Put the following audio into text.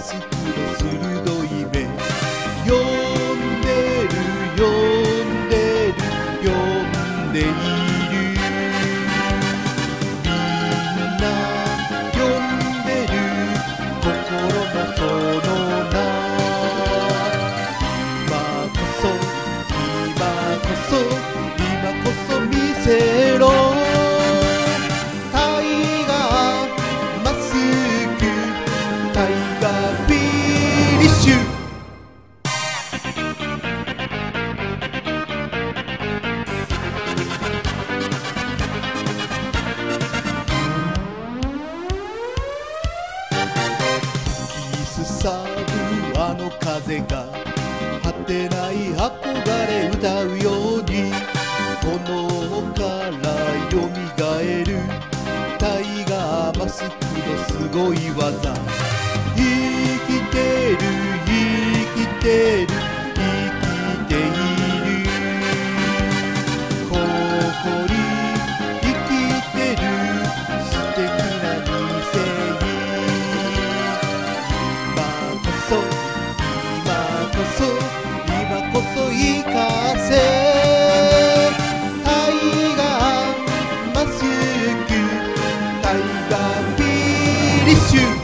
好きがするさぶあの風が果てない憧れ歌うように炎からよみがえるタイガーマスクのすごい技。生きてる生きてる。il